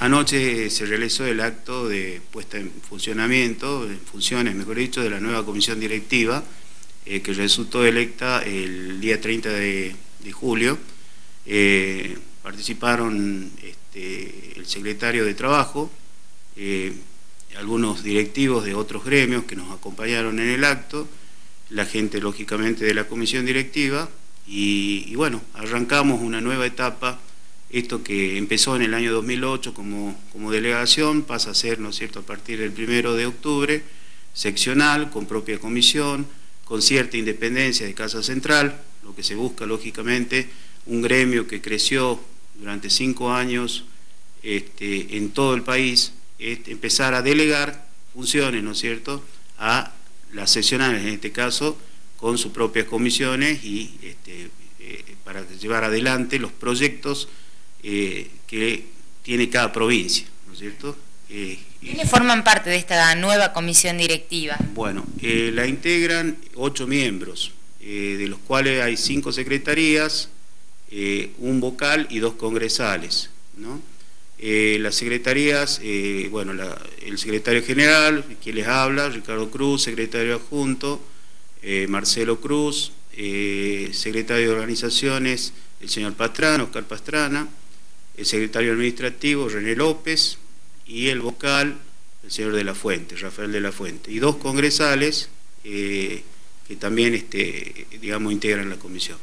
Anoche se realizó el acto de puesta en funcionamiento, en funciones, mejor dicho, de la nueva comisión directiva, eh, que resultó electa el día 30 de, julio. Eh, participaron este, el secretario de Trabajo, eh, algunos directivos de otros gremios que nos acompañaron en el acto, la gente, lógicamente, de la comisión directiva, y, y bueno, arrancamos una nueva etapa esto que empezó en el año 2008 como, como delegación pasa a ser, ¿no es cierto?, a partir del primero de octubre, seccional, con propia comisión, con cierta independencia de Casa Central, lo que se busca, lógicamente, un gremio que creció durante cinco años este, en todo el país, empezar a delegar funciones, ¿no es cierto?, a las seccionales, en este caso, con sus propias comisiones y este, eh, para llevar adelante los proyectos eh, que tiene cada provincia, ¿no es cierto? Eh, ¿Quiénes forman parte de esta nueva comisión directiva? Bueno, eh, la integran ocho miembros, de los cuales hay cinco secretarías, un vocal y dos congresales, ¿no? las secretarías, bueno, el secretario general, quien les habla, Ricardo Cruz, secretario adjunto, Marcelo Cruz, secretario de organizaciones, el señor Pastrana, Oscar Pastrana, el secretario administrativo René López y el vocal el señor de la Fuente, Rafael de la Fuente, y dos congresales eh, que también este, digamos, integran la comisión.